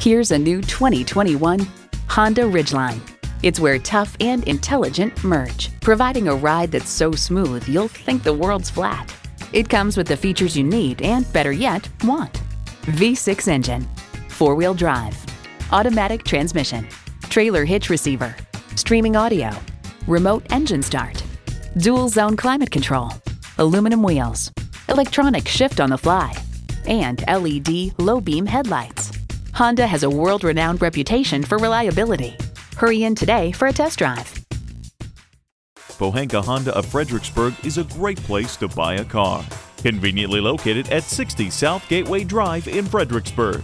Here's a new 2021 Honda Ridgeline. It's where tough and intelligent merge, providing a ride that's so smooth you'll think the world's flat. It comes with the features you need and, better yet, want. V6 engine, four-wheel drive, automatic transmission, trailer hitch receiver, streaming audio, remote engine start, dual zone climate control, aluminum wheels, electronic shift on the fly, and LED low beam headlights. Honda has a world renowned reputation for reliability. Hurry in today for a test drive. Pohanka Honda of Fredericksburg is a great place to buy a car. Conveniently located at 60 South Gateway Drive in Fredericksburg.